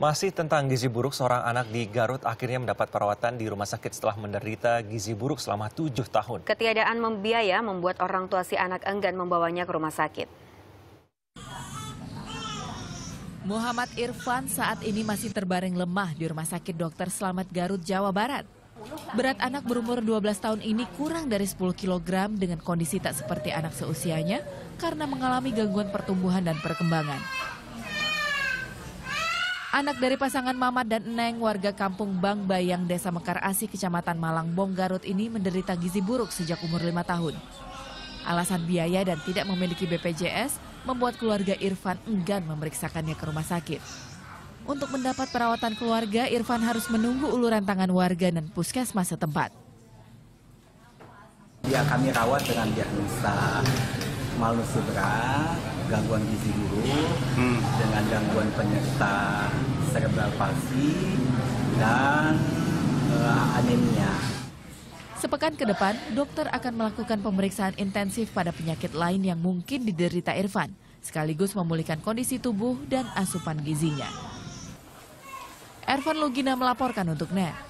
Masih tentang gizi buruk, seorang anak di Garut akhirnya mendapat perawatan di rumah sakit setelah menderita gizi buruk selama tujuh tahun. Ketiadaan membiaya membuat orang tua si anak enggan membawanya ke rumah sakit. Muhammad Irfan saat ini masih terbaring lemah di Rumah Sakit Dr. Slamet Garut, Jawa Barat. Berat anak berumur 12 tahun ini kurang dari 10 kg dengan kondisi tak seperti anak seusianya karena mengalami gangguan pertumbuhan dan perkembangan. Anak dari pasangan Mamat dan Neng warga kampung Bang Bayang, Desa Mekar Asih, Kecamatan Malangbong, Garut ini menderita gizi buruk sejak umur lima tahun. Alasan biaya dan tidak memiliki BPJS membuat keluarga Irfan enggan memeriksakannya ke rumah sakit. Untuk mendapat perawatan keluarga, Irfan harus menunggu uluran tangan warga dan puskesmas setempat. Ya kami rawat dengan diagnosa malusu berat, gangguan gizi buruk, hmm. dengan gangguan penyerta palsy dan uh, anemia. Sepekan ke depan, dokter akan melakukan pemeriksaan intensif pada penyakit lain yang mungkin diderita Irfan, sekaligus memulihkan kondisi tubuh dan asupan gizinya. Ervan Lugina melaporkan untuk NET.